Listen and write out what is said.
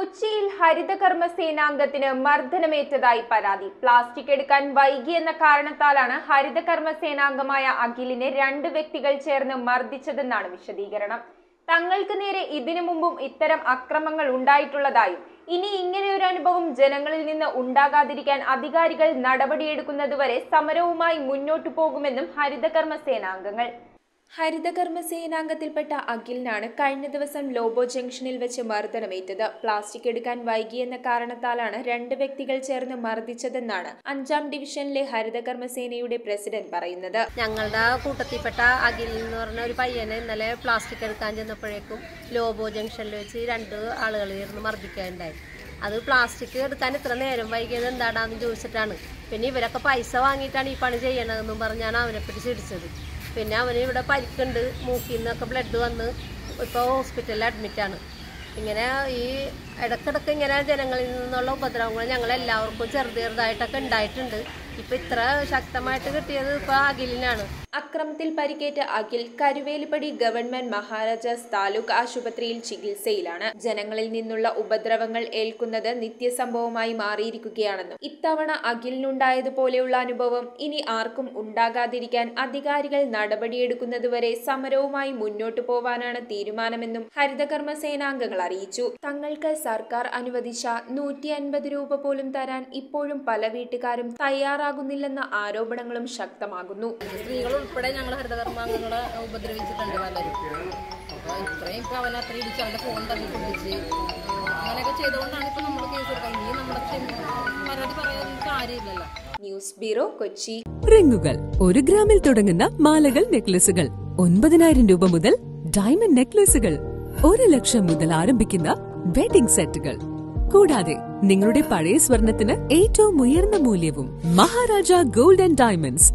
കൊച്ചിയിൽ ഹരിതകർമ്മ സേനാംഗത്തിന് മർദ്ദനമേറ്റതായി പരാതി. പ്ലാസ്റ്റിക് എടുക്കാൻ വൈകിയെന്ന കാരണത്താലാണ് ഹരിതകർമ്മ സേനാംഗമായ അഖിലിനെ രണ്ട് വ്യക്തികൾ ചേർന്ന് മർദ്ദിച്ചതെന്നാണ് വിശദീകരണം. തങ്ങൾക്ക് നേരെ ഇതിനു മുമ്പും ഇത്തരം അക്രമങ്ങൾ ഉണ്ടായിട്ടുള്ളതായും ഇനി ഇങ്ങനെ ഒരു അനുഭവം ജനങ്ങളിൽ നിന്ന് ഉണ്ടാകാതിരിക്കാൻ അധികാരികൾ നടപടിയെടുക്കുന്നതുവരെ സമരവുമായി മുന്നോട്ടു പോകുമെന്നും ഹരിതകർമ്മ സേനാംഗങ്ങൾ. ഹരിതകർമ്മ സേനാംഗത്തിൽപ്പെട്ട അഖിലിനാണ് കഴിഞ്ഞ ദിവസം ലോബോ ജംഗ്ഷനിൽ വെച്ച് മർദ്ദനമേറ്റത്. പ്ലാസ്റ്റിക് എടുക്കാൻ വൈകിയെന്ന കാരണത്താലാണ് രണ്ട് വ്യക്തികൾ ചേർന്ന് മർദ്ദിച്ചതെന്നാണ് അഞ്ചാം ഡിവിഷനിലെ ഹരിതകർമ്മസേനയുടെ പ്രസിഡന്റ് പറയുന്നത്. ഞങ്ങളുടെ കൂട്ടത്തിൽപ്പെട്ട അഖിൽ എന്ന് പറഞ്ഞ ഒരു പയ്യനെ ഇന്നലെ പ്ലാസ്റ്റിക് എടുക്കാൻ ചെന്നപ്പോഴേക്കും ലോബോ ജംഗ്ഷനിൽ വെച്ച് രണ്ട് ആളുകൾ ഇരുന്ന് മർദ്ദിക്കുകയുണ്ടായി. അത് പ്ലാസ്റ്റിക് എടുക്കാൻ ഇത്ര നേരം വൈകിയത് എന്താടാന്ന് ചോദിച്ചിട്ടാണ്. പിന്നെ ഇവരൊക്കെ പൈസ വാങ്ങിയിട്ടാണ് ഈ പണി ചെയ്യണതെന്നും പറഞ്ഞാണ് അവനെ പിടിച്ചിടിച്ചത് പിന്നെ അവന് ഇവിടെ പരിക്കുണ്ട് മൂക്കിൽ നിന്നൊക്കെ ബ്ലഡ് വന്ന് ഇപ്പോൾ ഹോസ്പിറ്റലിൽ അഡ്മിറ്റാണ് ഇങ്ങനെ ഈ ഇടക്കിടക്ക് ഇങ്ങനെ ജനങ്ങളിൽ നിന്നുള്ള ഉപദ്രവങ്ങൾ ചെറുത് ചെറുതായിട്ടൊക്കെ ഉണ്ടായിട്ടുണ്ട്. ഇപ്പൊ ഇത്ര ശക്തമായിട്ട് കിട്ടിയത് ഇപ്പൊ അഖിലിനാണ്. അക്രമത്തിൽ പരിക്കേറ്റ അഖിൽ കരുവേലിപ്പടി ഗവൺമെന്റ് മഹാരാജാസ് താലൂക്ക് ആശുപത്രിയിൽ ചികിത്സയിലാണ്. ജനങ്ങളിൽ നിന്നുള്ള ഉപദ്രവങ്ങൾ ഏൽക്കുന്നത് നിത്യസംഭവമായി മാറിയിരിക്കുകയാണെന്നും ഇത്തവണ അഖിലിനുണ്ടായതുപോലെയുള്ള അനുഭവം ഇനി ആർക്കും ഉണ്ടാകാതിരിക്കാൻ അധികാരികൾ നടപടിയെടുക്കുന്നതുവരെ സമരവുമായി മുന്നോട്ടു പോവാനാണ് തീരുമാനമെന്നും ഹരിതകർമ്മ സേനാംഗങ്ങൾ അറിയിച്ചു. തങ്ങൾക്ക് സർക്കാർ അനുവദിച്ച നൂറ്റി രൂപ പോലും തരാൻ ഇപ്പോഴും പല വീട്ടുകാരും തയ്യാറാകുന്നില്ലെന്ന ആരോപണങ്ങളും ശക്തമാകുന്നു. സ്ത്രീകൾ ഉൾപ്പെടെ ഞങ്ങൾ ഹരിതകർമാംഗങ്ങളെ ഉപദ്രവിച്ചിട്ടുണ്ട് പലരും. ഇത്രയും ഇപ്പൊ അവനെ അത്ര ഇടിച്ച് അവന്റെ ഫോൺ തല്ലി പൊട്ടിച്ച് അങ്ങനെയൊക്കെ ചെയ്തുകൊണ്ടാണ് ഇപ്പൊ നമ്മൾ കേസ് എടുക്കുക ഇനി നമ്മുടെ പരാതി പറയാൻ കാര്യമില്ലല്ലോ. News bureau Kochi. റിങ്ങുകൾ. ഒരു ഗ്രാമിൽ തുടങ്ങുന്ന മാലകൾ നെക്ലസുകൾ. ഒൻപതിനായിരം രൂപ മുതൽ ഡയമണ്ട് നെക്ലസുകൾ. ഒരു ലക്ഷം മുതൽ ആരംഭിക്കുന്ന വെഡിംഗ് സെറ്റുകൾ. കൂടാതെ നിങ്ങളുടെ പഴയ സ്വർണത്തിന് ഏറ്റവും ഉയർന്ന മൂല്യവും മഹാരാജ ഗോൾഡ് ആൻഡ് ഡയമണ്ട്സ്